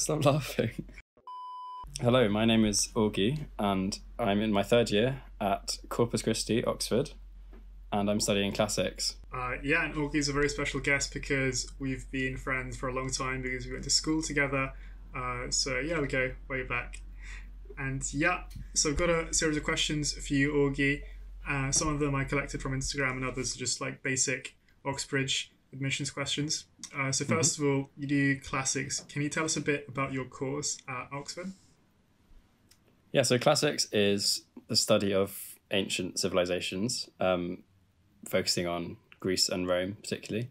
Stop laughing. Hello, my name is Augy, and I'm in my third year at Corpus Christi, Oxford, and I'm studying classics. Uh, yeah, and Augy's a very special guest because we've been friends for a long time because we went to school together. Uh, so yeah, we go way back. And yeah, so I've got a series of questions for you, Augy. Uh, some of them I collected from Instagram, and others are just like basic Oxbridge admissions questions. Uh, so 1st of all, you do classics. Can you tell us a bit about your course at Oxford? Yeah, so classics is the study of ancient civilizations, um, focusing on Greece and Rome particularly.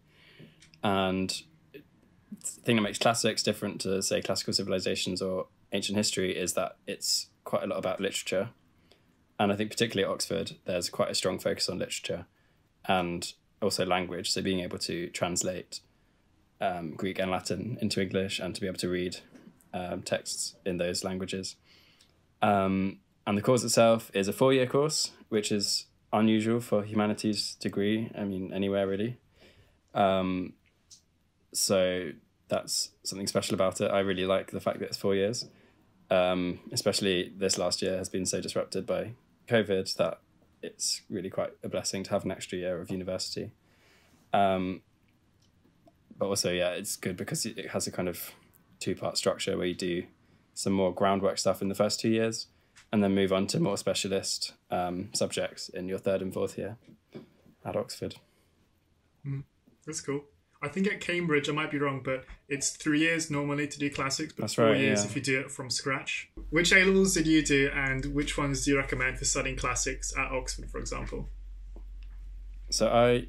And the thing that makes classics different to, say, classical civilizations or ancient history is that it's quite a lot about literature. And I think, particularly at Oxford, there's quite a strong focus on literature and also language. So, being able to translate um, Greek and Latin into English and to be able to read um, texts in those languages. Um, and the course itself is a four year course, which is unusual for humanities degree. I mean, anywhere really. Um, so that's something special about it. I really like the fact that it's four years. Um, especially this last year has been so disrupted by COVID that it's really quite a blessing to have an extra year of university. Um, but also, yeah, it's good because it has a kind of two part structure where you do some more groundwork stuff in the first two years and then move on to more specialist um, subjects in your third and fourth year at Oxford. That's cool. I think at Cambridge, I might be wrong, but it's three years normally to do classics, but That's four right, years yeah. if you do it from scratch. Which A levels did you do, and which ones do you recommend for studying classics at Oxford, for example? So I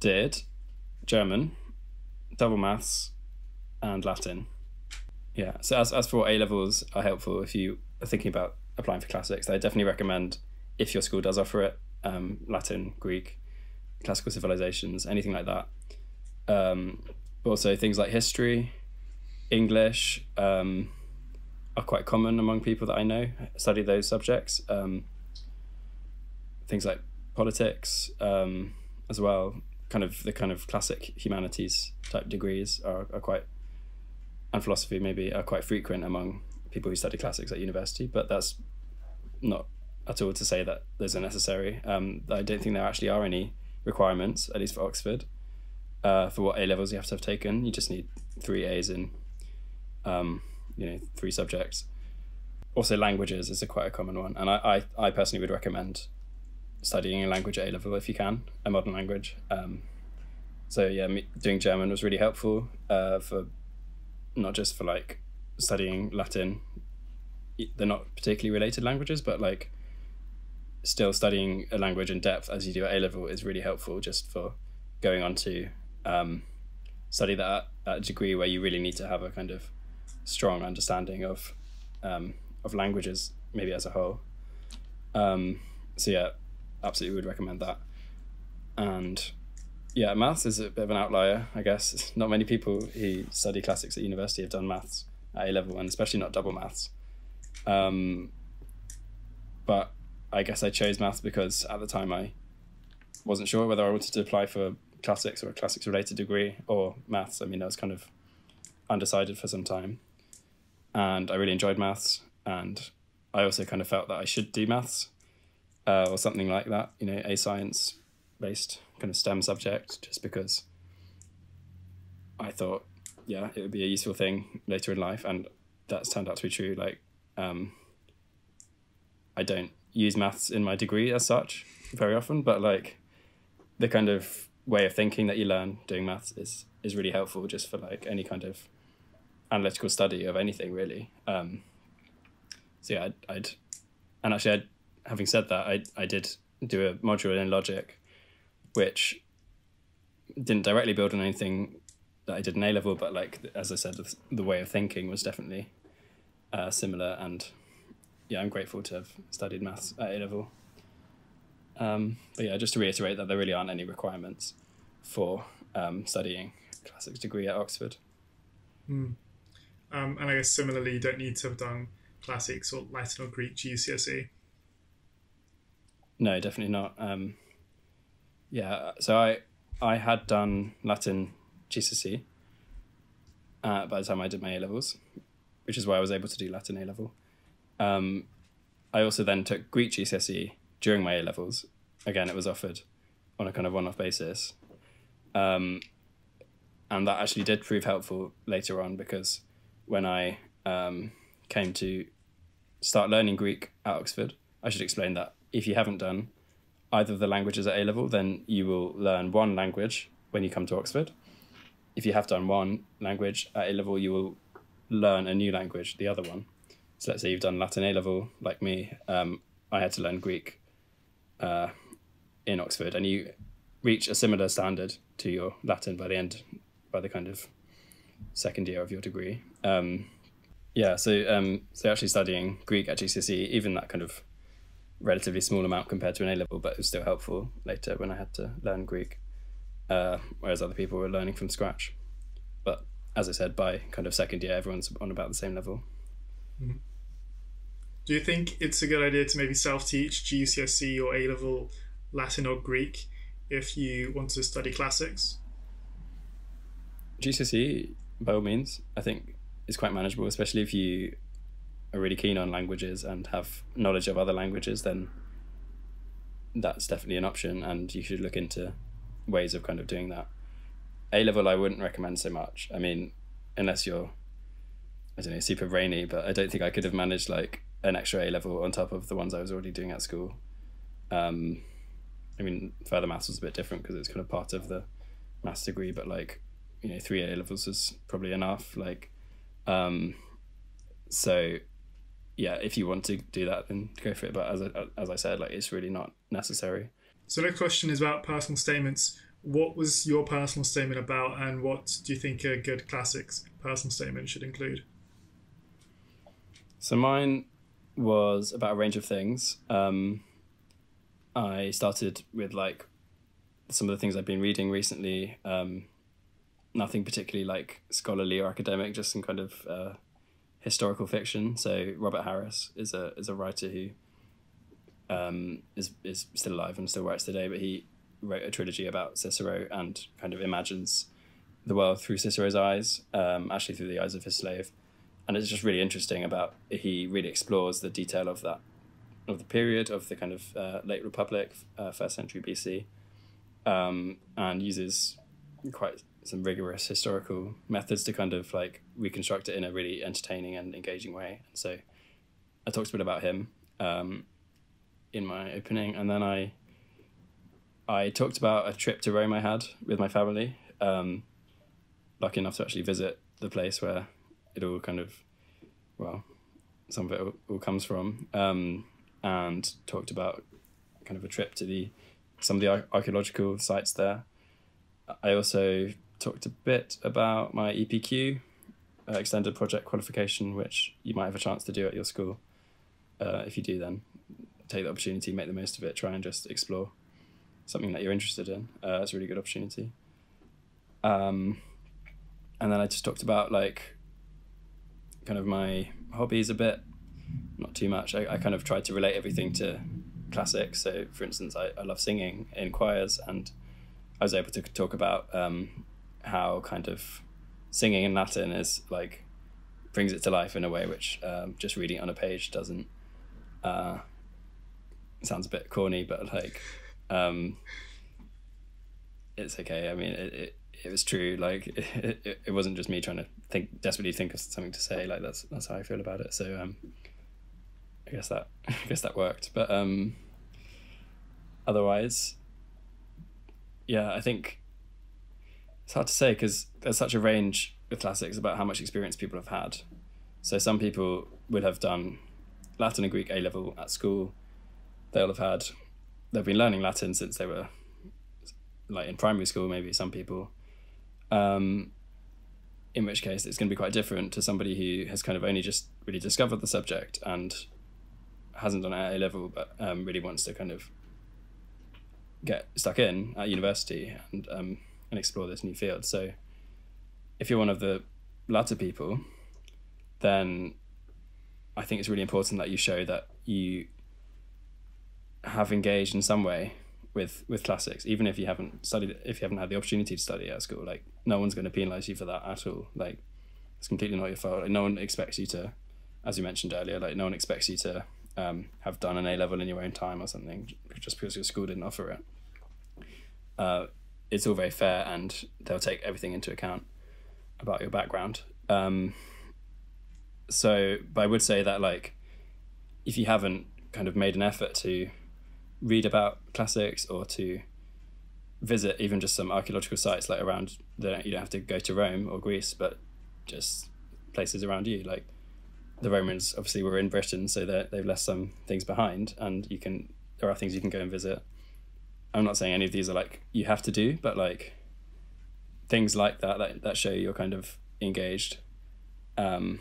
did German, double maths, and Latin. Yeah. So as, as for what A levels are helpful if you are thinking about applying for classics, I definitely recommend if your school does offer it, um, Latin, Greek, classical civilizations, anything like that. Um, but also things like history, English um, are quite common among people that I know study those subjects. Um, things like politics um, as well, kind of the kind of classic humanities type degrees are, are quite, and philosophy maybe are quite frequent among people who study classics at university. But that's not at all to say that those are necessary. Um, I don't think there actually are any requirements, at least for Oxford, uh, for what A levels you have to have taken. You just need three A's in, um, you know, three subjects. Also, languages is a quite a common one, and I, I, I personally would recommend studying a language at A level if you can, a modern language. Um, so yeah, me, doing German was really helpful uh, for not just for like studying Latin. They're not particularly related languages, but like still studying a language in depth as you do at A level is really helpful just for going on to um, study that at a degree where you really need to have a kind of strong understanding of um, of languages maybe as a whole. Um, so yeah, absolutely would recommend that. And yeah, maths is a bit of an outlier, I guess. Not many people who study classics at university have done maths at A level, and especially not double maths. Um, but I guess I chose maths because at the time I wasn't sure whether I wanted to apply for classics or a classics related degree or maths. I mean, I was kind of undecided for some time. And I really enjoyed maths. And I also kind of felt that I should do maths uh, or something like that, you know, a science based kind of STEM subject, just because I thought, yeah, it would be a useful thing later in life. And that's turned out to be true. Like, um, I don't use maths in my degree as such very often, but like the kind of way of thinking that you learn doing maths is is really helpful just for like any kind of analytical study of anything really. Um, so yeah, I'd, I'd and actually, I'd, having said that, I I did do a module in logic, which didn't directly build on anything that I did in A level, but like as I said, the, the way of thinking was definitely uh, similar, and yeah, I'm grateful to have studied maths at A level. Um, but yeah, just to reiterate that there really aren't any requirements for um, studying a classics degree at Oxford. Um, and I guess similarly, you don't need to have done classics or Latin or Greek GCSE. No, definitely not. Um, yeah, so I I had done Latin GCSE uh, by the time I did my A levels, which is why I was able to do Latin A level. Um, I also then took Greek GCSE during my A levels. Again, it was offered on a kind of one off basis. Um, and that actually did prove helpful later on because when I um, came to start learning Greek at Oxford, I should explain that if you haven't done either of the languages at A level, then you will learn one language when you come to Oxford. If you have done one language at A level, you will learn a new language, the other one. So let's say you've done Latin A level, like me. Um, I had to learn Greek uh, in Oxford, and you reach a similar standard to your Latin by the end, by the kind of second year of your degree. Um, yeah, so um, so actually studying Greek at GCSE, even that kind of relatively small amount compared to an A level, but it was still helpful later when I had to learn Greek, uh, whereas other people were learning from scratch. But as I said, by kind of second year, everyone's on about the same level. Mm-hmm. Do you think it's a good idea to maybe self teach GCSE or A level Latin or Greek if you want to study classics? GCSE, by all means, I think is quite manageable, especially if you are really keen on languages and have knowledge of other languages, then that's definitely an option, and you should look into ways of kind of doing that. A level, I wouldn't recommend so much. I mean, unless you're, I don't know, super brainy, but I don't think I could have managed like an extra A level on top of the ones I was already doing at school. Um, I mean, further maths was a bit different because it's kind of part of the maths degree, but like, you know, three A levels is probably enough. Like, um, so yeah, if you want to do that, then go for it. But as I, as I said, like it's really not necessary. So next question is about personal statements. What was your personal statement about, and what do you think a good classics personal statement should include? So mine was about a range of things. Um, I started with like some of the things I've been reading recently. Um, nothing particularly like scholarly or academic, just some kind of uh, historical fiction. So Robert Harris is a is a writer who um, is is still alive and still writes today, but he wrote a trilogy about Cicero and kind of imagines the world through Cicero's eyes, um, actually through the eyes of his slave, and it's just really interesting about he really explores the detail of that of the period of the kind of uh, late Republic, uh, first century BC, um, and uses quite some rigorous historical methods to kind of like reconstruct it in a really entertaining and engaging way. And so I talked a bit about him um, in my opening, and then I I talked about a trip to Rome I had with my family. Um, lucky enough to actually visit the place where it all kind of well, some of it all, comes from, um, and talked about kind of a trip to the some of the archaeological sites there. I also talked a bit about my EPQ, uh, extended project qualification, which you might have a chance to do at your school. Uh, if you do, then take the opportunity, make the most of it, try and just explore something that you're interested in. Uh, it's a really good opportunity. Um, and then I just talked about like kind of my hobbies a bit, not too much. I, I kind of tried to relate everything to classics. So, for instance, I, I love singing in choirs, and I was able to talk about um, how kind of singing in Latin is like brings it to life in a way which um, just reading on a page doesn't. Uh, sounds a bit corny, but like, um, it's okay. I mean, it, it, it was true. Like, it, it, it wasn't just me trying to think desperately think of something to say. Like that's that's how I feel about it. So um, I guess that I guess that worked. But um, otherwise, yeah, I think it's hard to say because there's such a range with classics about how much experience people have had. So some people would have done Latin and Greek A level at school. They'll have had they've been learning Latin since they were like in primary school. Maybe some people. Um, in which case, it's going to be quite different to somebody who has kind of only just really discovered the subject and hasn't done at A level, but um, really wants to kind of get stuck in at university and um, and explore this new field. So if you're one of the latter people, then I think it's really important that you show that you have engaged in some way with with classics, even if you haven't studied, if you haven't had the opportunity to study at school. Like no one's going to penalize you for that at all. Like It's completely not your fault. Like no one expects you to, as you mentioned earlier, like no one expects you to um, have done an A level in your own time or something just because your school didn't offer it. Uh, it's all very fair, and they'll take everything into account about your background. Um, so, but I would say that like, if you haven't kind of made an effort to read about classics or to visit even just some archaeological sites like around the you don't have to go to Rome or Greece, but just places around you. Like the Romans obviously were in Britain, so they they've left some things behind, and you can there are things you can go and visit. I'm not saying any of these are like you have to do, but like things like that that, that show you're kind of engaged um,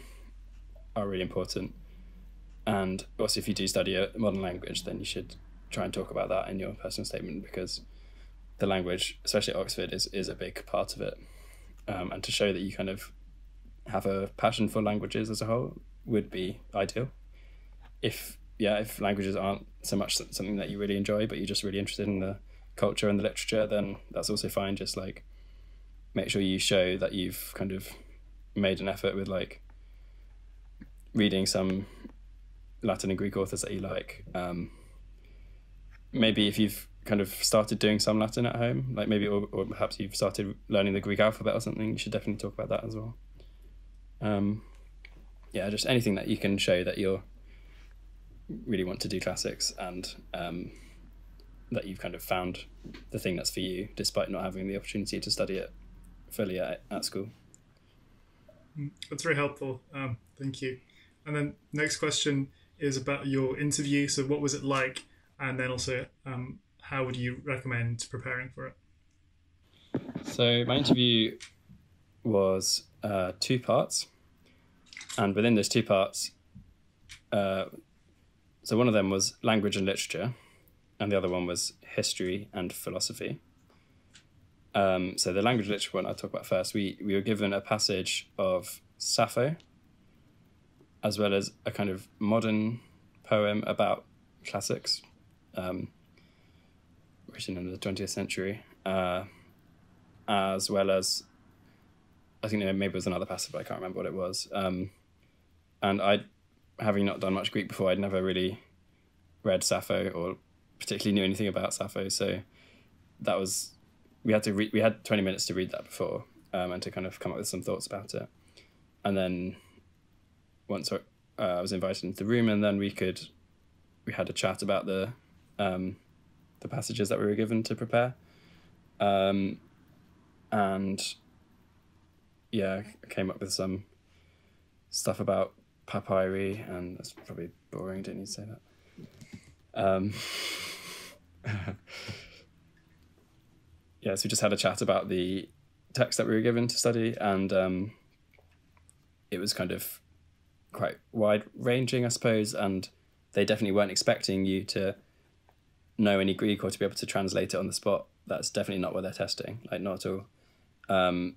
are really important. And also, if you do study a modern language, then you should try and talk about that in your personal statement because the language, especially Oxford, is, is a big part of it. Um, and to show that you kind of have a passion for languages as a whole would be ideal. If yeah, if languages aren't so much something that you really enjoy, but you're just really interested in the culture and the literature, then that's also fine. Just like make sure you show that you've kind of made an effort with like reading some Latin and Greek authors that you like. Um, maybe if you've kind of started doing some Latin at home, like maybe, or, or perhaps you've started learning the Greek alphabet or something, you should definitely talk about that as well. Um, yeah, just anything that you can show that you're really want to do classics and um, that you've kind of found the thing that's for you, despite not having the opportunity to study it fully at, at school. Mm, that's very helpful. Um, thank you. And then next question is about your interview. So, what was it like? And then also, um, how would you recommend preparing for it? So my interview was uh, two parts, and within those two parts, uh, so one of them was language and literature, and the other one was history and philosophy. Um, so the language literature one I'll talk about first. We we were given a passage of Sappho, as well as a kind of modern poem about classics. Um, written in the 20th century, uh, as well as I think maybe it was another passage, but I can't remember what it was. Um, and I, having not done much Greek before, I'd never really read Sappho or particularly knew anything about Sappho. So that was we had to read. We had twenty minutes to read that before um, and to kind of come up with some thoughts about it. And then once uh, I was invited into the room, and then we could we had a chat about the um, the passages that we were given to prepare. Um, and yeah, I came up with some stuff about papyri, and that's probably boring. Didn't need to say that. Um, yeah, so we just had a chat about the text that we were given to study, and um, it was kind of quite wide ranging, I suppose, and they definitely weren't expecting you to know any Greek or to be able to translate it on the spot. That's definitely not what they're testing, like not at all. Um,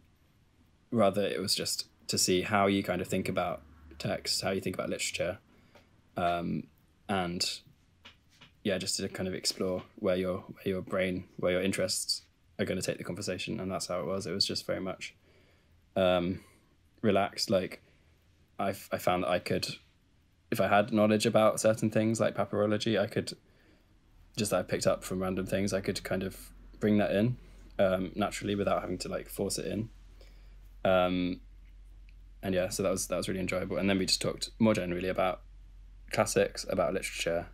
rather, it was just to see how you kind of think about text, how you think about literature, um, and yeah, just to kind of explore where your where your brain, where your interests are going to take the conversation, and that's how it was. It was just very much um, relaxed. Like I I found that I could, if I had knowledge about certain things like papyrology, I could just that I picked up from random things, I could kind of bring that in um, naturally without having to like force it in. Um, and yeah, so that was that was really enjoyable. And then we just talked more generally about classics, about literature,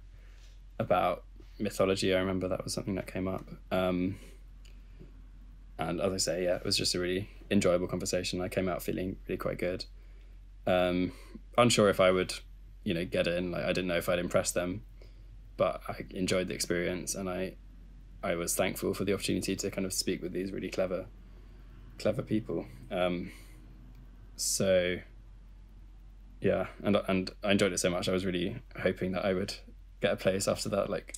about mythology. I remember that was something that came up. Um, and as I say, yeah, it was just a really enjoyable conversation. I came out feeling really quite good. Um, unsure if I would, you know, get in. Like I didn't know if I'd impress them but I enjoyed the experience and I I was thankful for the opportunity to kind of speak with these really clever clever people. Um, so yeah, and and I enjoyed it so much. I was really hoping that I would get a place after that, like,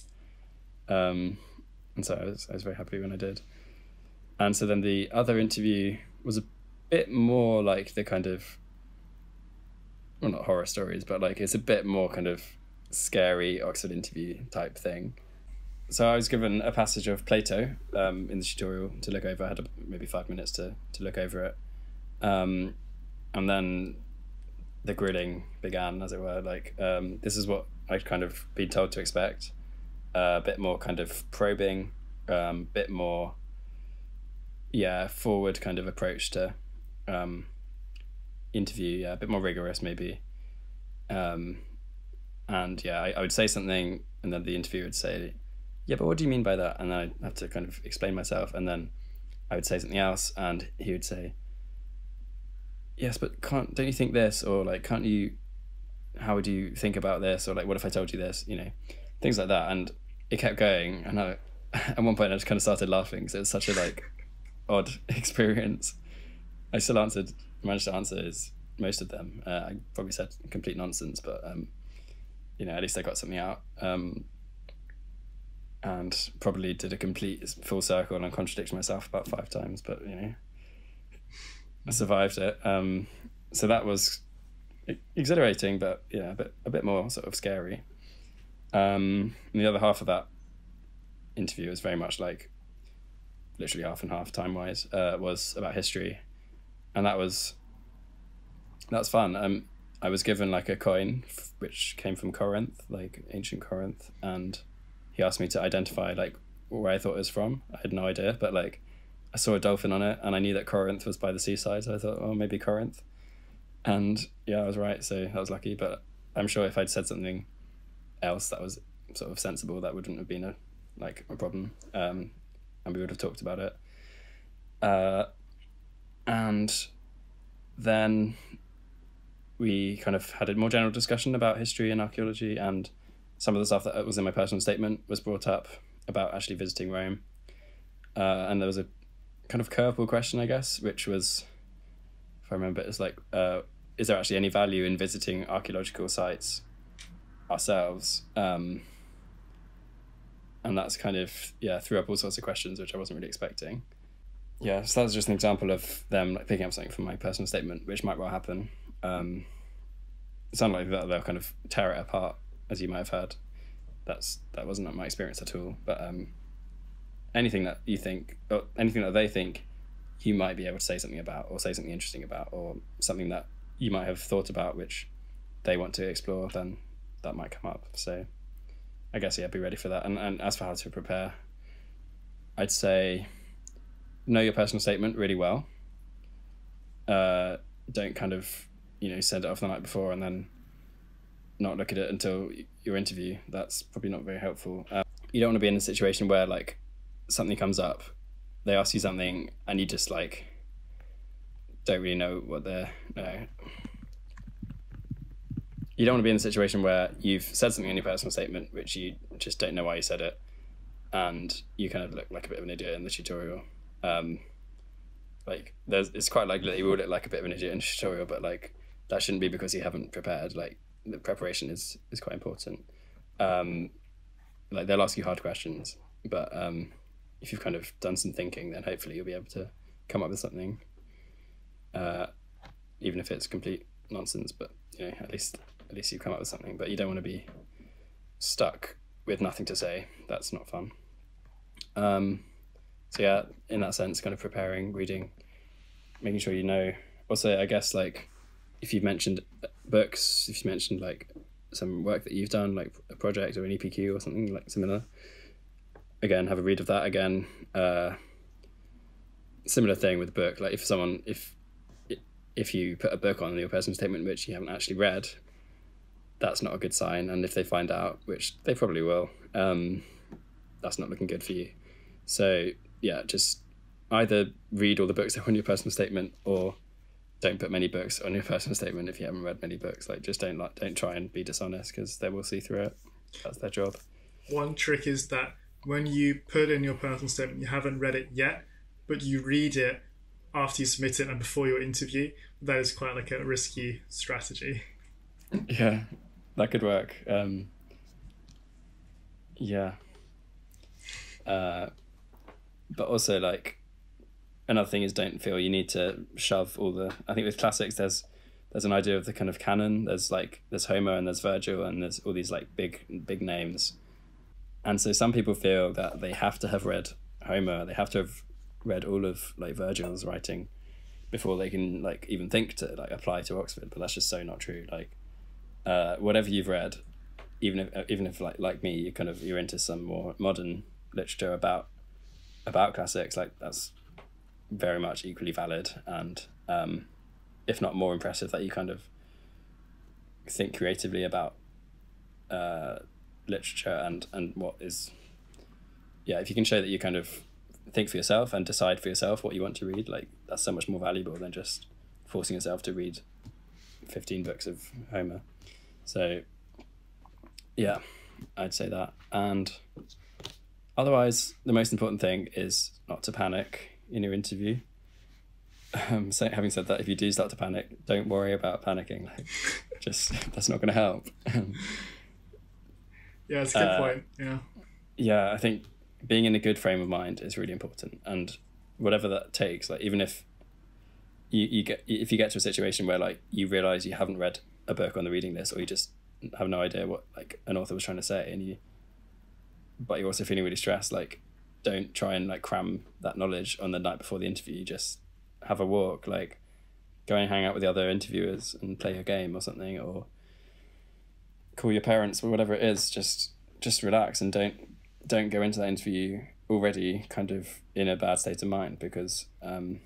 um, and so I was I was very happy when I did. And so then the other interview was a bit more like the kind of well not horror stories, but like it's a bit more kind of scary Oxford interview type thing. So I was given a passage of Plato um, in the tutorial to look over. I had maybe five minutes to, to look over it. Um, and then the grilling began, as it were. Like um, this is what I'd kind of been told to expect. Uh, a bit more kind of probing, a um, bit more, yeah, forward kind of approach to um, interview. Yeah, a bit more rigorous maybe. Um, and yeah, I, I would say something, and then the interviewer would say, "Yeah, but what do you mean by that?" And then I'd have to kind of explain myself, and then I would say something else, and he would say, "Yes, but can't don't you think this?" Or like, "Can't you? How would you think about this?" Or like, "What if I told you this?" You know, things like that, and it kept going, and I, at one point I just kind of started laughing because it was such a like odd experience. I still answered, managed to answer most of them. Uh, I probably said complete nonsense, but um, you know, at least I got something out. Um, and probably did a complete full circle and contradicted myself about five times, but you know, I survived it. Um, so that was exhilarating, but yeah, a bit a bit more sort of scary. Um, and the other half of that interview was very much like literally half and half time wise uh, was about history, and that was that's fun. Um, I was given like a coin which came from Corinth, like ancient Corinth, and he asked me to identify like where I thought it was from. I had no idea, but like I saw a dolphin on it, and I knew that Corinth was by the seaside, so I thought, oh, maybe Corinth. And yeah, I was right, so I was lucky. But I'm sure if I'd said something else that was sort of sensible, that wouldn't have been a like a problem, um, and we would have talked about it. Uh, and then we kind of had a more general discussion about history and archaeology, and some of the stuff that was in my personal statement was brought up about actually visiting Rome. Uh, and there was a kind of curveball question, I guess, which was, if I remember, it's like, uh, is there actually any value in visiting archaeological sites ourselves? Um, and that's kind of yeah threw up all sorts of questions which I wasn't really expecting. Yeah, so that's just an example of them like picking up something from my personal statement, which might well happen um, unlikely that they'll kind of tear it apart, as you might have heard. That's that wasn't my experience at all. But um, anything that you think, or anything that they think, you might be able to say something about, or say something interesting about, or something that you might have thought about, which they want to explore, then that might come up. So, I guess yeah, be ready for that. And and as for how to prepare, I'd say know your personal statement really well. Uh, don't kind of you know send it off the night before and then not look at it until your interview that's probably not very helpful um, you don't want to be in a situation where like something comes up they ask you something and you just like don't really know what they're no you don't want to be in a situation where you've said something in your personal statement which you just don't know why you said it and you kind of look like a bit of an idiot in the tutorial um, like there's it's quite likely that you will look like a bit of an idiot in the tutorial but like that shouldn't be because you haven't prepared. Like the preparation is is quite important. Um, like they'll ask you hard questions, but um, if you've kind of done some thinking, then hopefully you'll be able to come up with something. Uh, even if it's complete nonsense, but you know at least at least you've come up with something. But you don't want to be stuck with nothing to say. That's not fun. Um, so yeah, in that sense, kind of preparing, reading, making sure you know. Also, I guess like if you've mentioned books, if you mentioned like some work that you've done, like a project or an EPQ or something like similar, again, have a read of that again. Uh, similar thing with the book. Like if someone, if if you put a book on your personal statement which you haven't actually read, that's not a good sign. And if they find out, which they probably will, um, that's not looking good for you. So yeah, just either read all the books on your personal statement or don't put many books on your personal statement if you haven't read many books. Like, just don't like don't try and be dishonest because they will see through it. That's their job. One trick is that when you put in your personal statement, you haven't read it yet, but you read it after you submit it and before your interview. That is quite like a risky strategy. Yeah, that could work. Um, yeah. Uh, but also like another thing is don't feel you need to shove all the i think with classics there's there's an idea of the kind of canon there's like there's homer and there's virgil and there's all these like big big names and so some people feel that they have to have read homer they have to have read all of like virgil's writing before they can like even think to like apply to Oxford. But that's just so not true. Like uh, whatever you've read, even if even if like like me, you kind of you're into some more modern literature about about classics, like that's very much equally valid and um, if not more impressive that you kind of think creatively about uh, literature and and what is yeah if you can show that you kind of think for yourself and decide for yourself what you want to read like that's so much more valuable than just forcing yourself to read 15 books of homer so yeah i'd say that and otherwise the most important thing is not to panic in your interview um, so having said that, if you do start to panic, don't worry about panicking. Like, just that's not going to help. Yeah, it's a good uh, point. Yeah. Yeah, I think being in a good frame of mind is really important, and whatever that takes, like even if you, you get if you get to a situation where like you realize you haven't read a book on the reading list, or you just have no idea what like an author was trying to say, and you, but you're also feeling really stressed, like don't try and like cram that knowledge on the night before the interview. You just have a walk, like go and hang out with the other interviewers and play a game or something, or call your parents or whatever it is. Just just relax and don't don't go into that interview already kind of in a bad state of mind because um,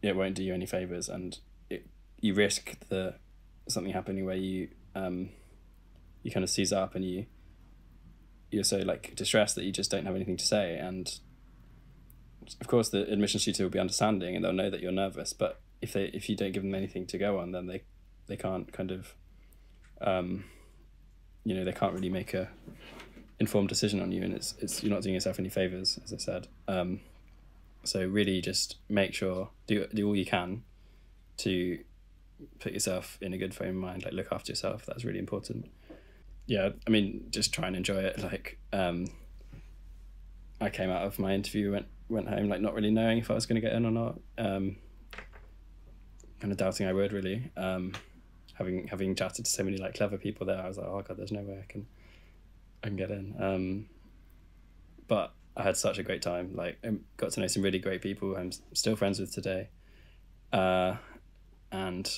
it won't do you any favors and it you risk the something happening where you um, you kind of seize up and you you're so like distressed that you just don't have anything to say and of course the admissions tutor will be understanding and they'll know that you're nervous but if they if you don't give them anything to go on then they they can't kind of um, you know they can't really make a informed decision on you and it's it's you're not doing yourself any favors as i said um, so really just make sure do do all you can to put yourself in a good frame of mind like look after yourself that's really important yeah i mean just try and enjoy it like um, i came out of my interview went went home like not really knowing if I was going to get in or not. Um, kind of doubting I would really. Um, having having chatted to so many like clever people there, I was like, oh god, there's no way I can I can get in. Um, but I had such a great time. Like, I got to know some really great people. I'm still friends with today. Uh, and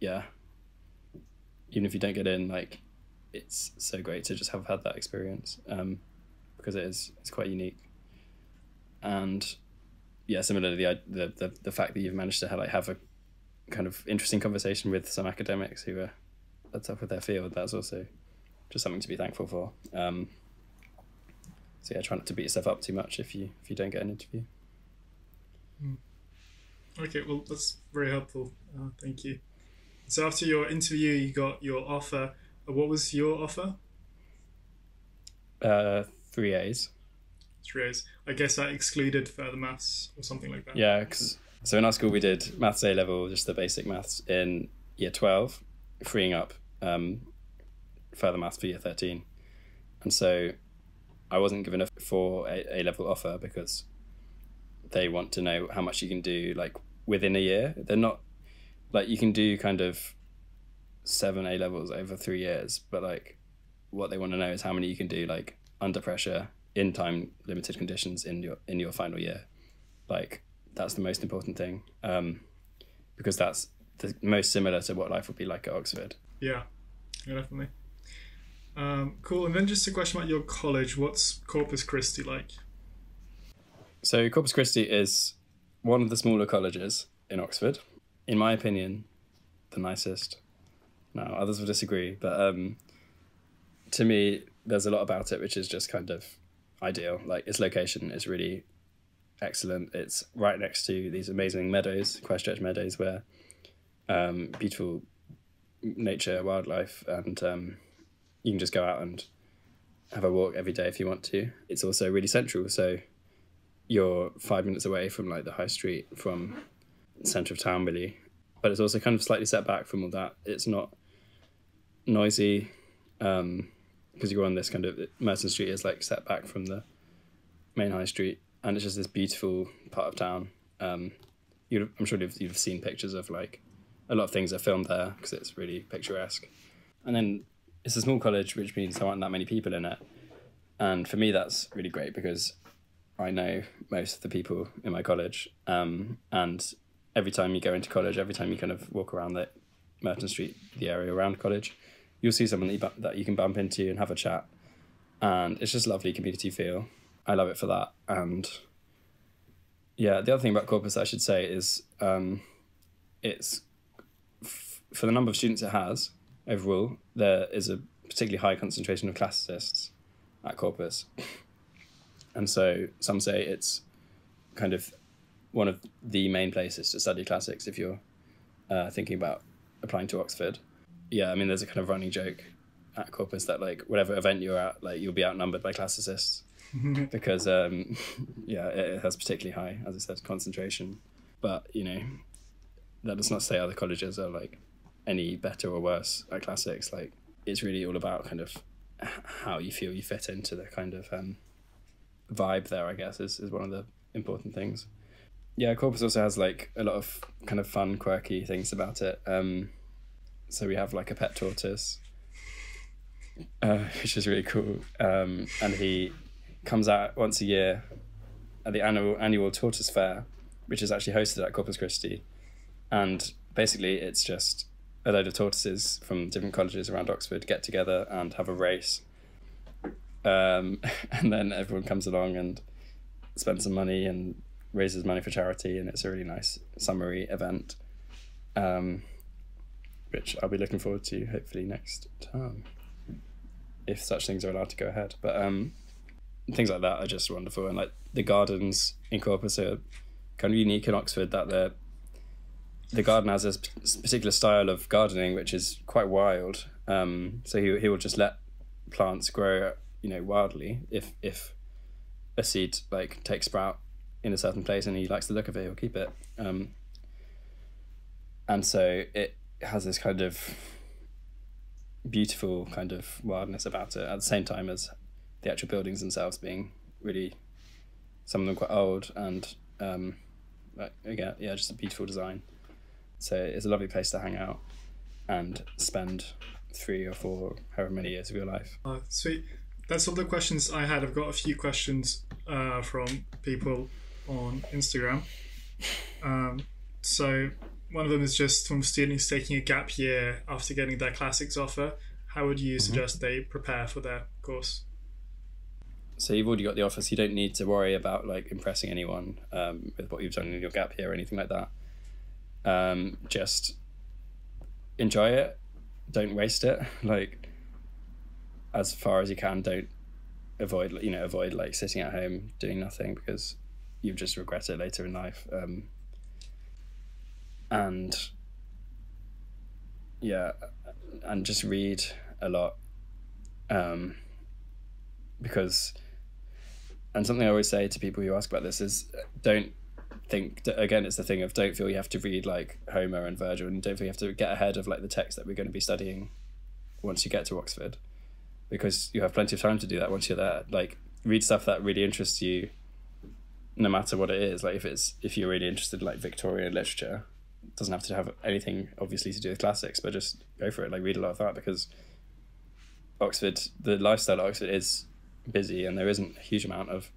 yeah, even if you don't get in, like, it's so great to just have had that experience. Um, because it is it's quite unique and yeah, similarly, the, the the the fact that you've managed to have, like have a kind of interesting conversation with some academics who are at top of their field, that's also just something to be thankful for. Um, so yeah, try not to beat yourself up too much if you if you don't get an interview. Hmm. Okay, well that's very helpful. Uh, thank you. So after your interview, you got your offer. Uh, what was your offer? Uh, three A's three A's. I guess that excluded further maths or something like that. Yeah, cause, so in our school we did maths A level, just the basic maths in year 12, freeing up um, further maths for year 13. And so I wasn't given a four A level offer because they want to know how much you can do like within a year. They're not like you can do kind of seven A levels over three years, but like what they want to know is how many you can do like under pressure in time limited conditions in your in your final year like that's the most important thing um, because that's the most similar to what life would be like at oxford. Yeah, yeah definitely. Um, cool. And then just a question about your college. What's corpus christi like? So corpus christi is one of the smaller colleges in oxford. In my opinion the nicest. Now others will disagree but um, to me there's a lot about it which is just kind of ideal. Like its location is really excellent. It's right next to these amazing meadows, Christ Church Meadows, where um, beautiful nature, wildlife, and um, you can just go out and have a walk every day if you want to. It's also really central, so you're five minutes away from like the high street, from centre of town, really. But it's also kind of slightly set back from all that. It's not noisy. Um, because you go on this kind of Merton Street is like set back from the main high street, and it's just this beautiful part of town. Um, you I'm sure you've, you've seen pictures of like a lot of things are filmed there because it's really picturesque. And then it's a small college, which means there aren't that many people in it. And for me, that's really great because I know most of the people in my college, um, and every time you go into college, every time you kind of walk around the Merton Street, the area around college, you'll see someone that you, that you can bump into and have a chat, and it's just lovely community feel. I love it for that, and yeah, the other thing about Corpus I should say is um, it's f- for the number of students it has overall. There is a particularly high concentration of classicists at Corpus, and so some say it's kind of one of the main places to study classics if you're uh, thinking about applying to Oxford. Yeah, I mean, there's a kind of running joke at Corpus that like whatever event you're at, like you'll be outnumbered by classicists because um, yeah, it, has particularly high, as I said, concentration. But you know, that does not say other colleges are like any better or worse at classics. Like it's really all about kind of how you feel you fit into the kind of um, vibe there. I guess is is one of the important things. Yeah, Corpus also has like a lot of kind of fun, quirky things about it. Um, so we have like a pet tortoise, uh, which is really cool. Um, and he comes out once a year at the annual annual tortoise fair, which is actually hosted at Corpus Christi. And basically, it's just a load of tortoises from different colleges around Oxford get together and have a race. Um, and then everyone comes along and spends some money and raises money for charity, and it's a really nice summery event, um, which I'll be looking forward to hopefully next term, if such things are allowed to go ahead. But um, things like that are just wonderful, and like the gardens in Corpus are kind of unique in Oxford that the the garden has a particular style of gardening which is quite wild. Um, so he he will just let plants grow, you know, wildly if if a seed like takes sprout in a certain place and he likes the look of it, he'll keep it. Um, and so it has this kind of beautiful kind of wildness about it at the same time as the actual buildings themselves being really some of them quite old and um, like, again yeah just a beautiful design so it's a lovely place to hang out and spend three or four however many years of your life Uh, sweet. That's all the questions I had. I've got a few questions uh, from people on Instagram. Um, so one of them is just from students taking a gap year after getting their classics offer. How would you suggest they prepare for their course? So you've already got the office. you don't need to worry about like impressing anyone um, with what you've done in your gap year or anything like that. Um, just enjoy it. Don't waste it. Like as far as you can don't avoid you know avoid like sitting at home doing nothing because you just regret it later in life. Um, and yeah and just read a lot. Um, because and something I always say to people who ask about this is uh, don't think again it's the thing of don't feel you have to read like Homer and Virgil and don't feel you have to get ahead of like the text that we're going to be studying once you get to Oxford because you have plenty of time to do that once you're there. Like read stuff that really interests you no matter what it is. Like if it's if you're really interested in like Victorian literature it doesn't have to have anything obviously to do with classics but just go for it. Like read a lot of that because Oxford the lifestyle at Oxford is busy and there isn't a huge amount of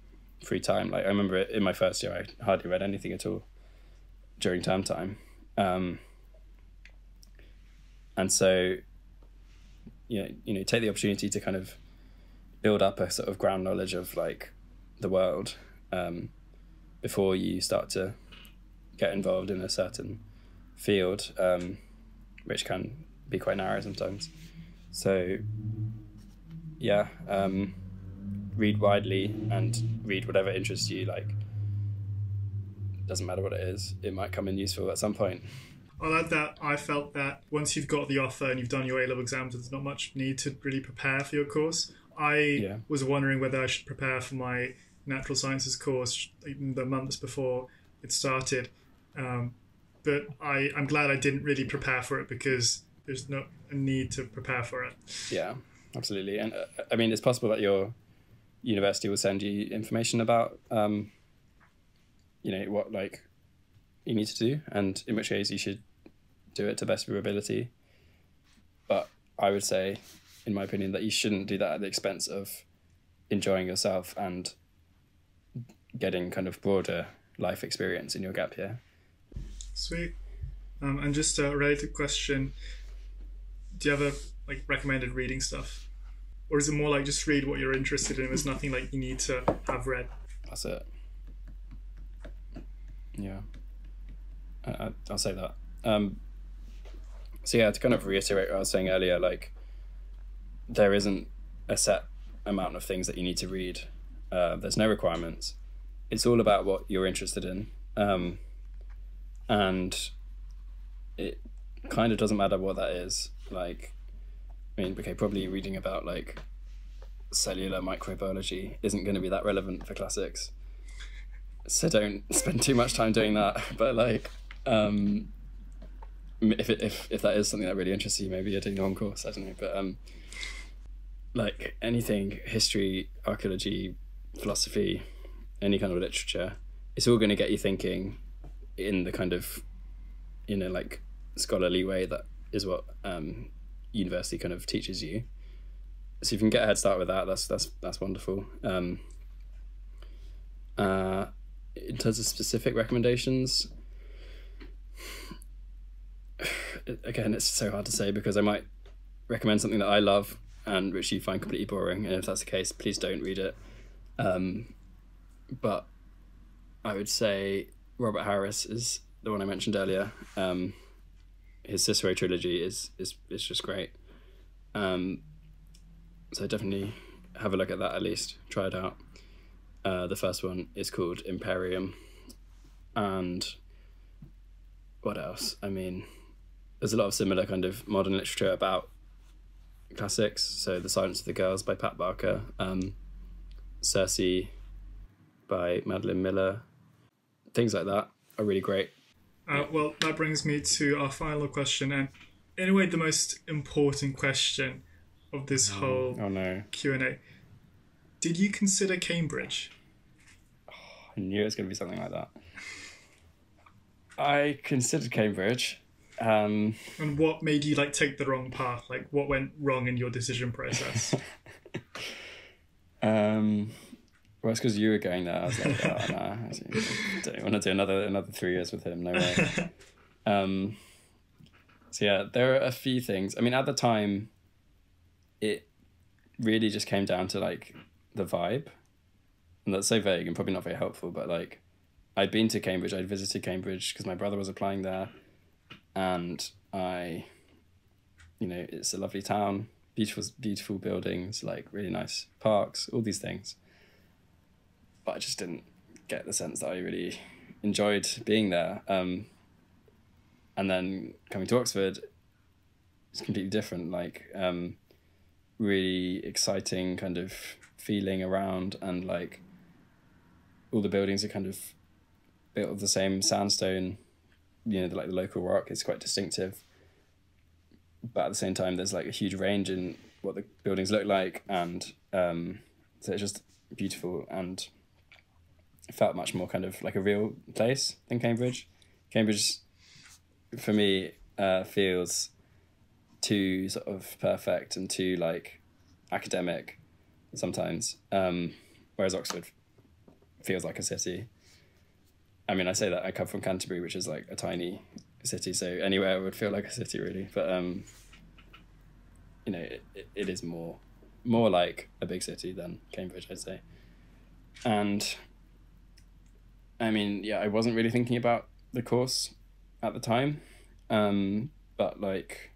free time. Like I remember in my first year, I hardly read anything at all during term time, um, and so you know, you know, take the opportunity to kind of build up a sort of ground knowledge of like the world um, before you start to get involved in a certain field, um, which can be quite narrow sometimes. So yeah. Um, read widely and read whatever interests you like doesn't matter what it is it might come in useful at some point I'll add that I felt that once you've got the offer and you've done your A level exams, there's not much need to really prepare for your course. I Yeah. was wondering whether I should prepare for my natural sciences course even the months before it started. Um, but I, I'm glad I didn't really prepare for it because there's no need to prepare for it. yeah absolutely and uh, i mean it's possible that your university will send you information about um, you know what like you need to do and in which ways you should do it to best of your ability. But i would say in my opinion that you shouldn't do that at the expense of enjoying yourself and getting kind of broader life experience in your gap year. Sweet. Um, and just a related question: Do you have a like recommended reading stuff, or is it more like just read what you're interested in? There's nothing like you need to have read. That's it. Yeah. I, I, I'll say that. Um, so yeah, to kind of reiterate what I was saying earlier, like there isn't a set amount of things that you need to read. Uh, there's no requirements. It's all about what you're interested in, um, and it kind of doesn't matter what that is. Like, I mean, okay, probably reading about like cellular microbiology isn't going to be that relevant for classics. So don't spend too much time doing that. But like, um, if it, if if that is something that really interests you, maybe you're doing the wrong course. I don't know, but um, like anything, history, archaeology, philosophy, any kind of literature, it's all going to get you thinking in the kind of, you know, like scholarly way that is what um, university kind of teaches you. So if you can get a head start with that, that's that's that's wonderful. Um, uh, in terms of specific recommendations, again, it's so hard to say because I might recommend something that I love and which you find completely boring. And if that's the case, please don't read it. Um, but I would say Robert Harris is the one I mentioned earlier. Um, his Cicero trilogy is is is just great. Um, so definitely have a look at that at least. Try it out. Uh, the first one is called Imperium, and what else? I mean, there's a lot of similar kind of modern literature about classics. So The Silence of the Girls by Pat Barker, um, Circe by Madeline Miller, things like that are really great. Uh, well, that brings me to our final question, and in a way, the most important question of this whole Oh no, Q and A. Did you consider Cambridge? I knew it was going to be something like that. I considered Cambridge. Um, And what made you like take the wrong path? Like, what went wrong in your decision process? um, well, it's because you were going there. I was like, oh, no, I don't want to do another another three years with him. No way. um, so yeah, there are a few things. I mean, at the time, it really just came down to like the vibe, and that's so vague and probably not very helpful. But like, I'd been to Cambridge. I'd visited Cambridge because my brother was applying there, and I, you know, it's a lovely town, beautiful, beautiful buildings, like really nice parks, all these things. But I just didn't get the sense that I really enjoyed being there. Um, and then coming to Oxford, it's completely different. Like, um, really exciting kind of feeling around, and like all the buildings are kind of built of the same sandstone. You know, like the local rock is quite distinctive. But at the same time, there's like a huge range in what the buildings look like, and um, so it's just beautiful and it felt much more kind of like a real place than Cambridge. Cambridge, for me, uh, feels too sort of perfect and too like academic sometimes. Um, whereas Oxford feels like a city. I mean, I say that I come from Canterbury, which is like a tiny city, so anywhere would feel like a city, really. But um, you know, it, it, is more more like a big city than Cambridge, I'd say. And I mean, yeah, I wasn't really thinking about the course at the time, um, but like,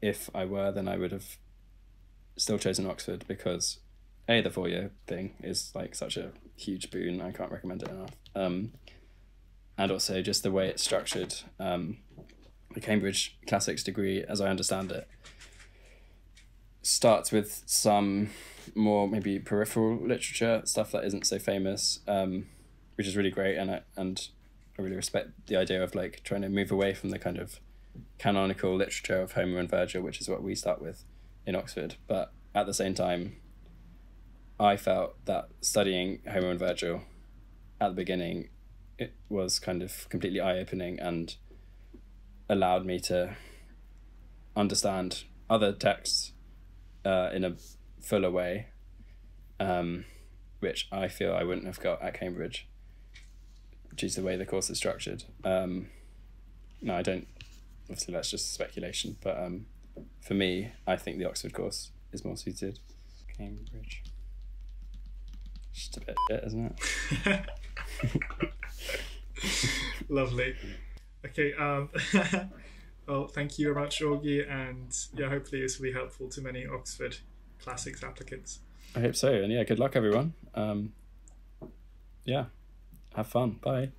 if I were, then I would have still chosen Oxford because a the four year thing is like such a huge boon. I can't recommend it enough. Um, and also just the way it's structured. Um, the Cambridge Classics degree, as I understand it, starts with some more maybe peripheral literature stuff that isn't so famous, um, which is really great, and I, and I really respect the idea of like trying to move away from the kind of canonical literature of Homer and Virgil, which is what we start with in Oxford. But at the same time, I felt that studying Homer and Virgil at the beginning, it was kind of completely eye opening and allowed me to understand other texts uh, in a fuller way, um, which I feel I wouldn't have got at Cambridge. due to the way the course is structured. Um, no, I don't. Obviously, that's just speculation. But um, for me, I think the Oxford course is more suited. Cambridge. Just a bit shit, isn't it? Lovely. Okay. Um, well, thank you very much, Augy, and yeah, hopefully this will be helpful to many Oxford Classics applicants. I hope so. And yeah, good luck, everyone. Um, yeah, have fun. Bye.